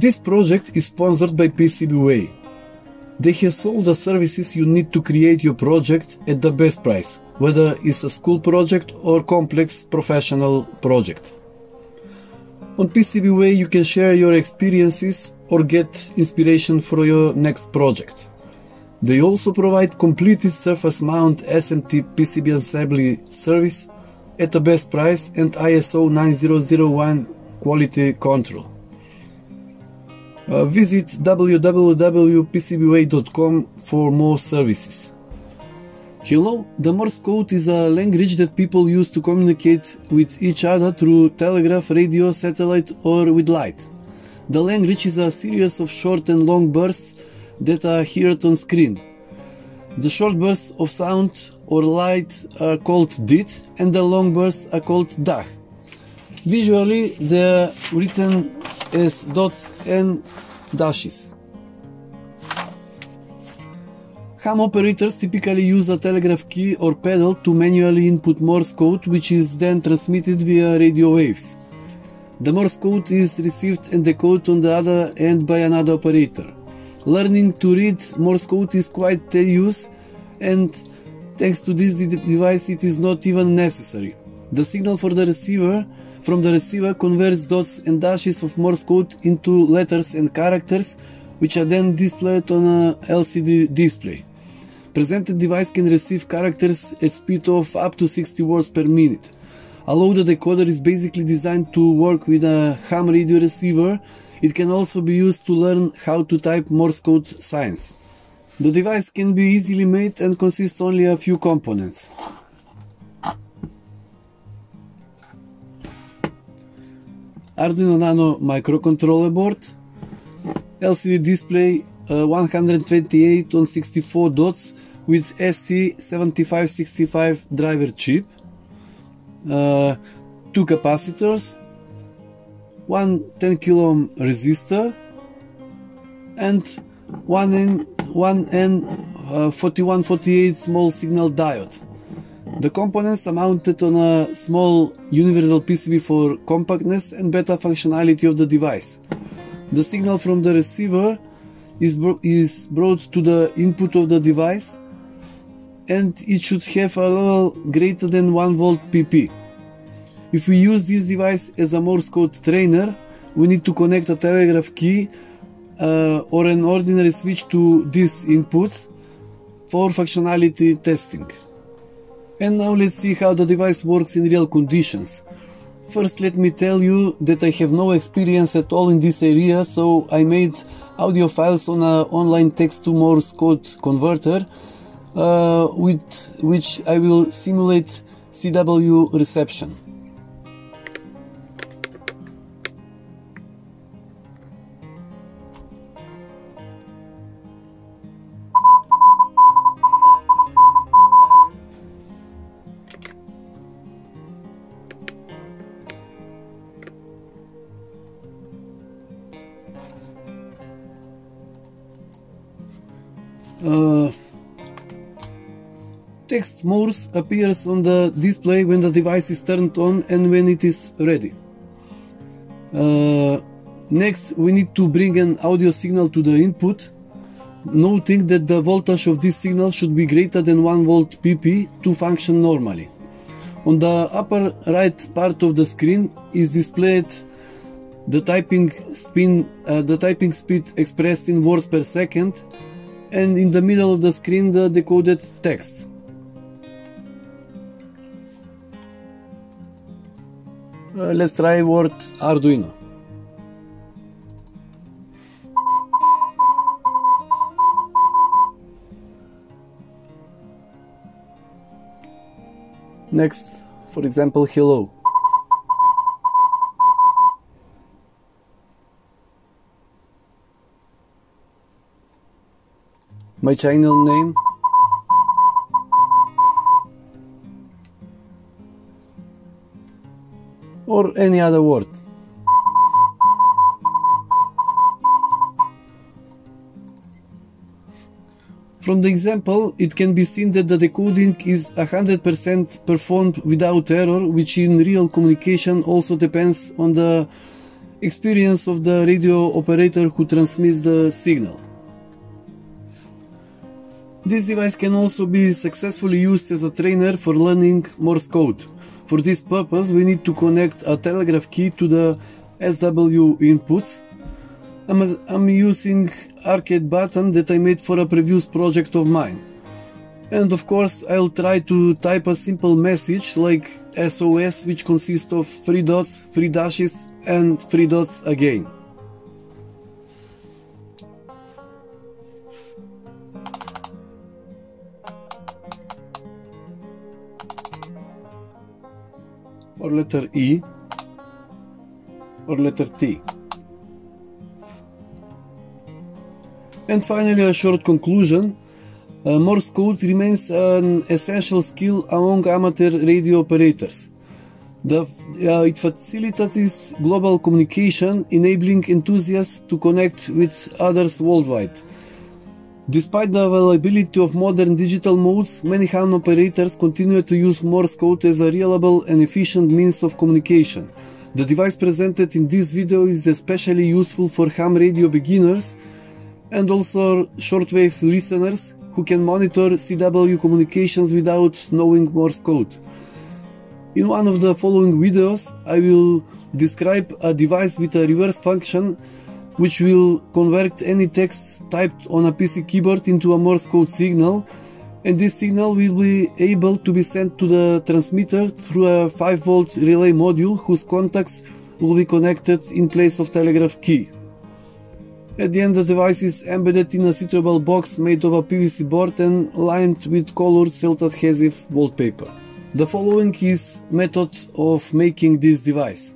This project is sponsored by PCBWay. They have all the services you need to create your project at the best price, whether it's a school project or complex professional project. On PCBWay you can share your experiences or get inspiration for your next project. They also provide completed surface mount SMT PCB assembly service at the best price and ISO 9001 quality control. Uh, visit www.pcbway.com for more services. Hello, the Morse code is a language that people use to communicate with each other through telegraph, radio, satellite, or with light. The language is a series of short and long bursts that are heard on screen. The short bursts of sound or light are called dit and the long bursts are called dah. Visually are written as dots and dashes. Ham operators typically use a telegraph key or pedal to manually input Morse code which is then transmitted via radio waves. The Morse code is received and decoded on the other end by another operator. Learning to read Morse code is quite tedious and thanks to this device it is not even necessary. The signal for the receiver from the receiver converts dots and dashes of Morse code into letters and characters which are then displayed on a LCD display. Presented device can receive characters at speed of up to 60 words per minute. Although the decoder is basically designed to work with a ham radio receiver, it can also be used to learn how to type Morse code signs. The device can be easily made and consists only a few components. Arduino Nano microcontroller board, LCD display uh, 128 on 64 dots with ST7565 driver chip, uh, two capacitors, one 10 kilo ohm resistor, and one N one N4148 uh, small signal diode. The components are mounted on a small universal PCB for compactness and better functionality of the device. The signal from the receiver is, is brought to the input of the device and it should have a level greater than 1 volt pp. If we use this device as a Morse code trainer, we need to connect a telegraph key uh, or an ordinary switch to these inputs for functionality testing. And now let's see how the device works in real conditions. First let me tell you that I have no experience at all in this area so I made audio files on an online text to Morse code converter uh, with which I will simulate CW reception. Text Morse appears on the display when the device is turned on and when it is ready. Uh, next, we need to bring an audio signal to the input, noting that the voltage of this signal should be greater than 1 volt pp to function normally. On the upper right part of the screen is displayed the typing spin, uh, the typing speed expressed in words per second and in the middle of the screen the decoded text. Uh, let's try word Arduino. Next, for example, hello. my channel name or any other word. From the example, it can be seen that the decoding is 100% performed without error, which in real communication also depends on the experience of the radio operator who transmits the signal. This device can also be successfully used as a trainer for learning Morse code. For this purpose we need to connect a telegraph key to the SW inputs. I'm, I'm using arcade button that I made for a previous project of mine. And of course I'll try to type a simple message like SOS which consists of 3 dots, 3 dashes and 3 dots again. Or letter E or letter T. And finally a short conclusion. Uh, Morse code remains an essential skill among amateur radio operators. The, uh, it facilitates global communication, enabling enthusiasts to connect with others worldwide. Despite the availability of modern digital modes, many ham operators continue to use Morse code as a reliable and efficient means of communication. The device presented in this video is especially useful for ham radio beginners and also shortwave listeners who can monitor CW communications without knowing Morse code. In one of the following videos, I will describe a device with a reverse function which will convert any text typed on a PC keyboard into a Morse code signal and this signal will be able to be sent to the transmitter through a 5 volt relay module whose contacts will be connected in place of telegraph key. At the end the device is embedded in a suitable box made of a PVC board and lined with colored silt adhesive wallpaper. The following is method of making this device.